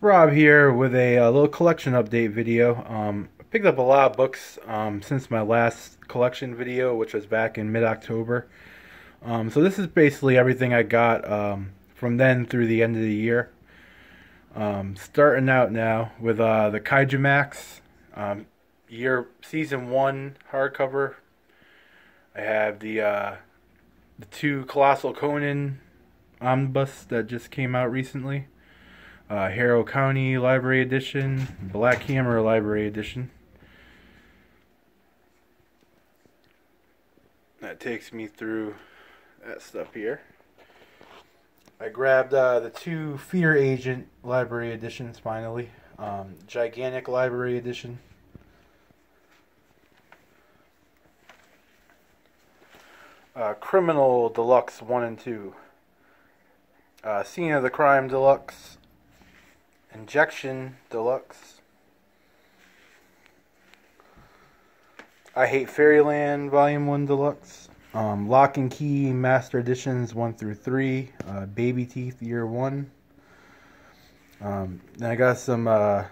Rob here with a, a, little collection update video. Um, I picked up a lot of books um, since my last collection video, which was back in mid-October. Um, so this is basically everything I got um, from then through the end of the year. Um, starting out now with uh, the Kaijumax um, year season one hardcover. I have the uh, the two Colossal Conan omnibus that just came out recently uh, Harrow County Library Edition, Black Hammer Library Edition. That takes me through that stuff here. I grabbed uh, the two Fear Agent Library Editions finally. Um, Gigantic Library Edition. Uh, Criminal Deluxe 1 and 2. Uh, Scene of the Crime Deluxe. Injection Deluxe. I Hate Fairyland Volume 1 Deluxe. Um, Locke and Key Master Editions 1 through 3. Uh, Baby Teeth Year 1. Um, then I got some uh,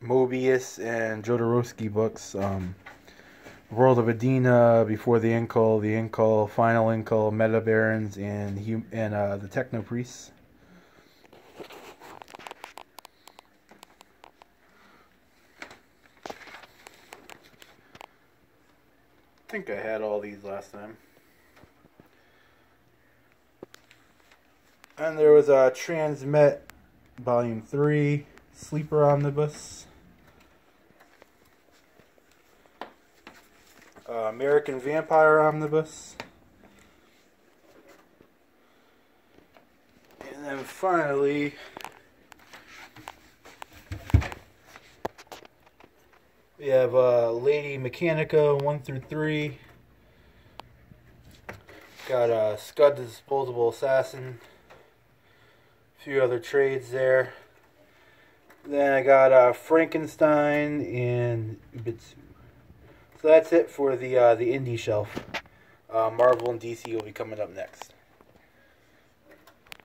Moebius and Jodorowsky books. Um, World of Edena, Before the Incal, The Incal, Final Incal, Meta Barons, and, and uh, The Techno Priests. Think I had all these last time. And there was a Transmet Volume 3 Sleeper Omnibus. Uh, American Vampire Omnibus. And then finally, We have uh, Lady Mechanika 1 through 3. Got uh, Scud the Disposable Assassin. A few other trades there. Then I got uh, Frankenstein and Ubitsu. So that's it for the uh, the indie shelf. Uh, Marvel and DC will be coming up next.